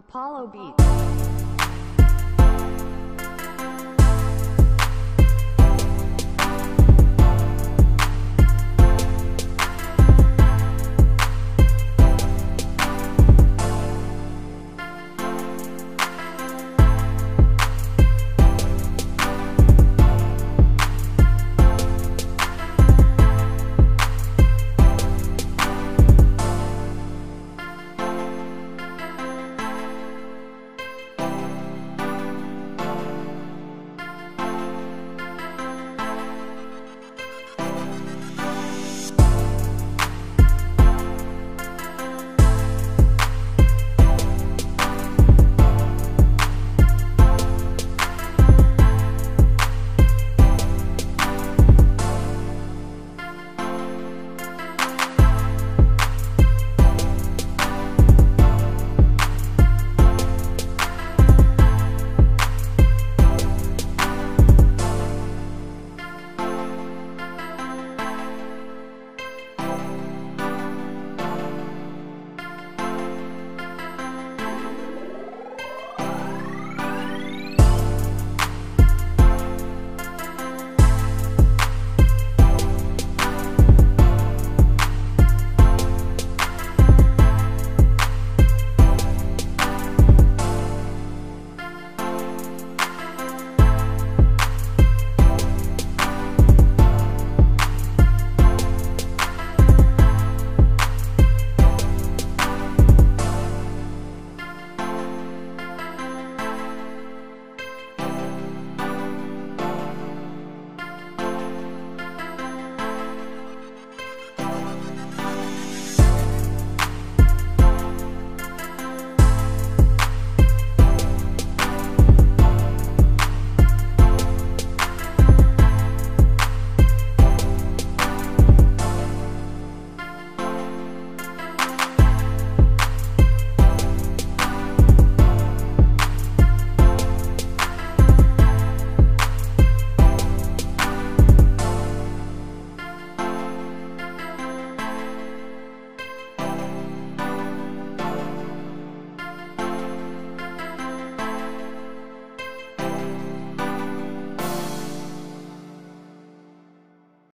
Apollo Beats.